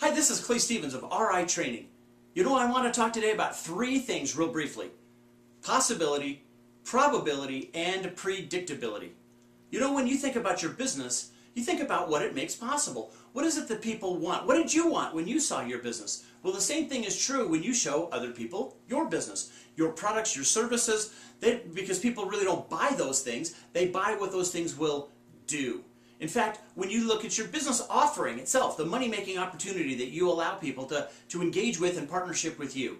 Hi, this is Clay Stevens of RI Training. You know, I want to talk today about three things real briefly possibility, probability, and predictability. You know, when you think about your business, you think about what it makes possible. What is it that people want? What did you want when you saw your business? Well, the same thing is true when you show other people your business, your products, your services, they, because people really don't buy those things. They buy what those things will do. In fact, when you look at your business offering itself, the money-making opportunity that you allow people to, to engage with in partnership with you,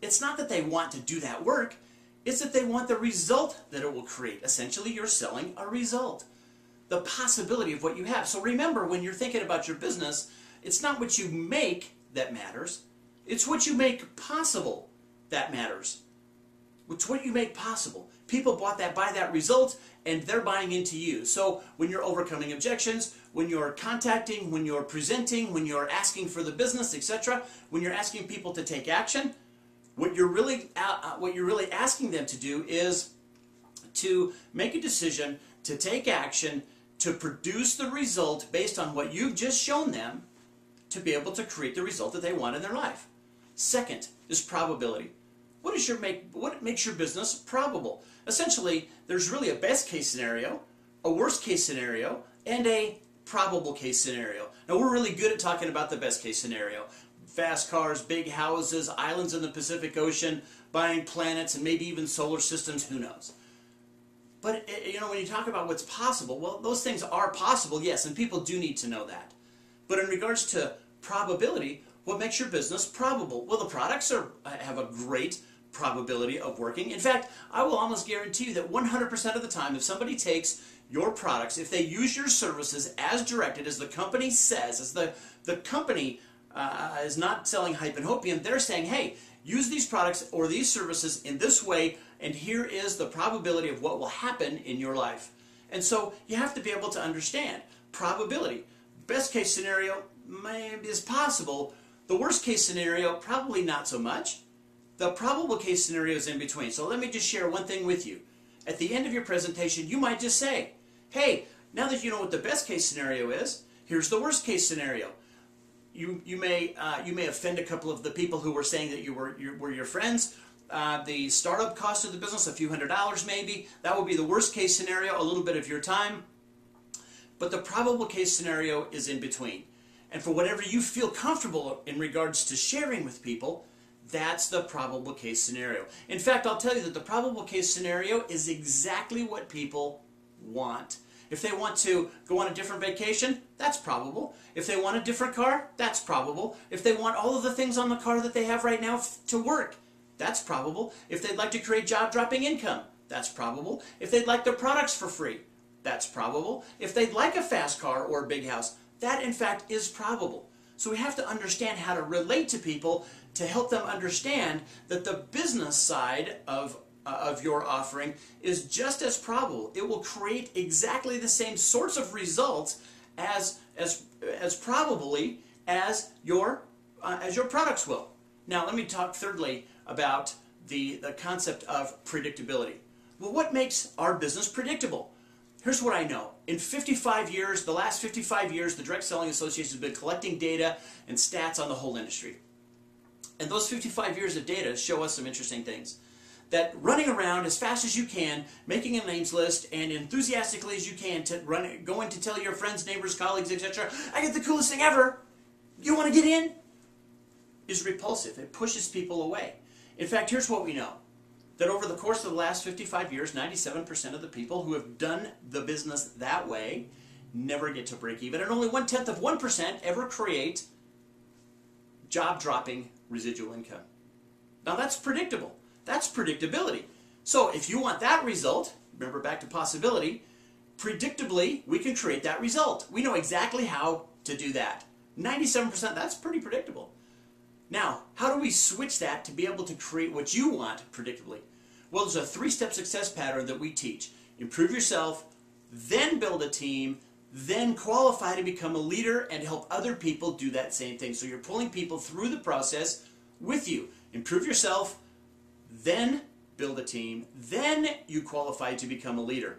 it's not that they want to do that work, it's that they want the result that it will create. Essentially, you're selling a result. The possibility of what you have. So remember, when you're thinking about your business, it's not what you make that matters. It's what you make possible that matters. It's what you make possible. People bought that, by that result, and they're buying into you. So when you're overcoming objections, when you're contacting, when you're presenting, when you're asking for the business, etc., when you're asking people to take action, what you're really uh, what you're really asking them to do is to make a decision, to take action, to produce the result based on what you've just shown them to be able to create the result that they want in their life. Second is probability. What is your make what makes your business probable? Essentially, there's really a best case scenario, a worst case scenario, and a probable case scenario. Now we're really good at talking about the best case scenario. Fast cars, big houses, islands in the Pacific Ocean, buying planets and maybe even solar systems, who knows. But eh, you know, when you talk about what's possible, well, those things are possible, yes, and people do need to know that. But in regards to probability, what makes your business probable? Well, the products are have a great probability of working. In fact, I will almost guarantee you that 100% of the time, if somebody takes your products, if they use your services as directed, as the company says, as the, the company uh, is not selling hype and hopium, they're saying, hey, use these products or these services in this way, and here is the probability of what will happen in your life. And so you have to be able to understand probability. Best case scenario maybe is possible. The worst case scenario, probably not so much. The probable case scenario is in between. So let me just share one thing with you. At the end of your presentation, you might just say, hey, now that you know what the best case scenario is, here's the worst case scenario. You, you, may, uh, you may offend a couple of the people who were saying that you were, you were your friends. Uh, the startup cost of the business, a few hundred dollars maybe, that would be the worst case scenario, a little bit of your time. But the probable case scenario is in between. And for whatever you feel comfortable in regards to sharing with people, that's the probable case scenario. In fact, I'll tell you that the probable case scenario is exactly what people want. If they want to go on a different vacation, that's probable. If they want a different car, that's probable. If they want all of the things on the car that they have right now to work, that's probable. If they'd like to create job dropping income, that's probable. If they'd like their products for free, that's probable. If they'd like a fast car or a big house, that in fact is probable. So we have to understand how to relate to people to help them understand that the business side of uh, of your offering is just as probable. It will create exactly the same sorts of results as as as probably as your uh, as your products will. Now, let me talk thirdly about the the concept of predictability. Well, what makes our business predictable? Here's what I know. In 55 years, the last 55 years, the Direct Selling Association has been collecting data and stats on the whole industry. And those 55 years of data show us some interesting things. That running around as fast as you can, making a names list, and enthusiastically as you can, to run, going to tell your friends, neighbors, colleagues, etc., I get the coolest thing ever. You want to get in? Is repulsive. It pushes people away. In fact, here's what we know that over the course of the last 55 years, 97% of the people who have done the business that way never get to break even, and only one tenth of 1% ever create job dropping residual income. Now that's predictable. That's predictability. So if you want that result, remember back to possibility, predictably we can create that result. We know exactly how to do that. 97%, that's pretty predictable. Now, how do we switch that to be able to create what you want predictably? Well, there's a three-step success pattern that we teach. Improve yourself, then build a team, then qualify to become a leader and help other people do that same thing. So you're pulling people through the process with you. Improve yourself, then build a team, then you qualify to become a leader.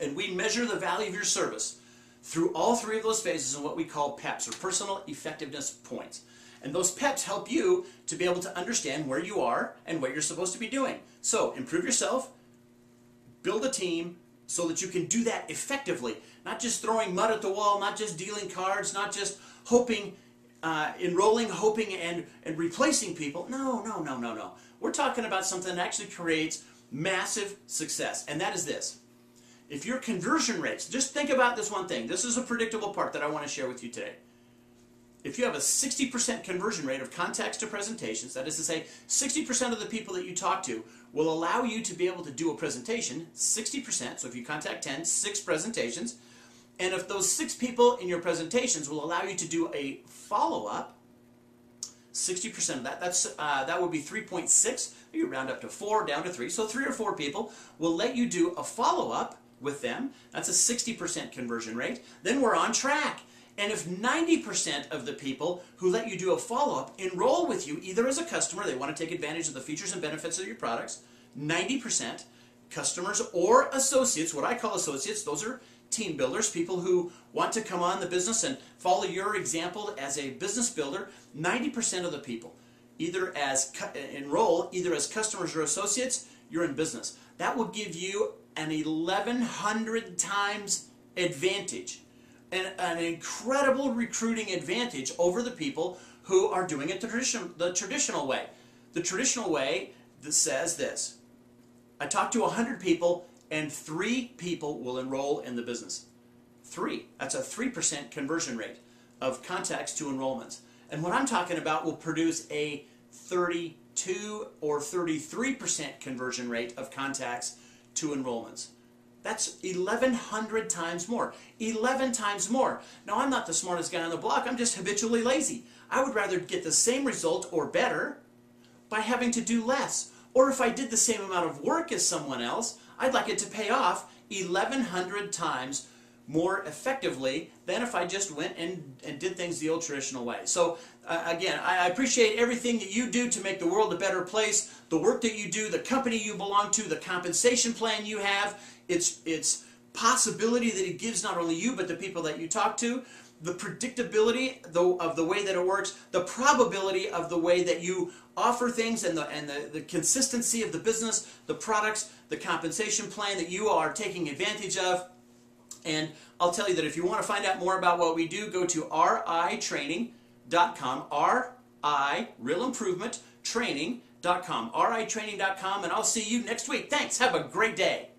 And we measure the value of your service through all three of those phases in what we call PEPs, or Personal Effectiveness Points. And those PEPs help you to be able to understand where you are and what you're supposed to be doing. So improve yourself, build a team so that you can do that effectively. Not just throwing mud at the wall, not just dealing cards, not just hoping, uh, enrolling, hoping, and, and replacing people. No, no, no, no, no. We're talking about something that actually creates massive success, and that is this. If your conversion rates, just think about this one thing. This is a predictable part that I want to share with you today. If you have a 60% conversion rate of contacts to presentations, that is to say, 60% of the people that you talk to will allow you to be able to do a presentation, 60%, so if you contact 10, six presentations, and if those six people in your presentations will allow you to do a follow-up, 60% of that, that's, uh, that would be 3.6, you round up to 4, down to 3, so 3 or 4 people will let you do a follow-up with them, that's a 60% conversion rate, then we're on track. And if 90% of the people who let you do a follow-up enroll with you, either as a customer, they want to take advantage of the features and benefits of your products, 90% customers or associates, what I call associates, those are team builders, people who want to come on the business and follow your example as a business builder, 90% of the people either as enroll either as customers or associates, you're in business. That will give you an 1100 times advantage an, an incredible recruiting advantage over the people who are doing it the traditional, the traditional way. The traditional way that says this I talk to 100 people, and three people will enroll in the business. Three. That's a 3% conversion rate of contacts to enrollments. And what I'm talking about will produce a 32 or 33% conversion rate of contacts to enrollments. That's 1,100 times more. 11 times more. Now, I'm not the smartest guy on the block. I'm just habitually lazy. I would rather get the same result or better by having to do less. Or if I did the same amount of work as someone else, I'd like it to pay off 1,100 times more effectively than if I just went and, and did things the old traditional way. So uh, again, I appreciate everything that you do to make the world a better place, the work that you do, the company you belong to, the compensation plan you have, its, its possibility that it gives not only you, but the people that you talk to, the predictability of the way that it works, the probability of the way that you offer things and the, and the, the consistency of the business, the products, the compensation plan that you are taking advantage of. And I'll tell you that if you want to find out more about what we do, go to ritraining.com, R-I, Real Improvement, Training.com, ritraining.com, and I'll see you next week. Thanks. Have a great day.